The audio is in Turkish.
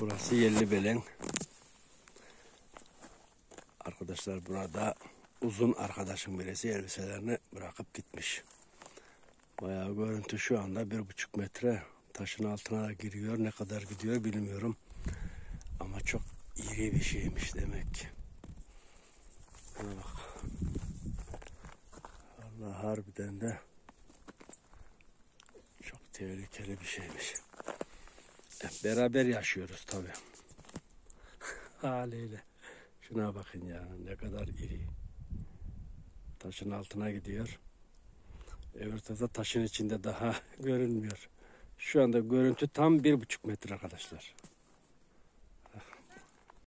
Burası Yerli Belen. Arkadaşlar burada uzun arkadaşım birisi elbiselerini bırakıp gitmiş. Bayağı görüntü şu anda bir buçuk metre taşın altına giriyor. Ne kadar gidiyor bilmiyorum. Ama çok iri bir şeymiş demek. Buna bak. Allah harbiden de çok tehlikeli bir şeymiş. Beraber yaşıyoruz tabi. Haliyle. Şuna bakın ya ne kadar iri. Taşın altına gidiyor. Öbür tarafta taşın içinde daha görünmüyor. Şu anda görüntü tam bir buçuk metre arkadaşlar.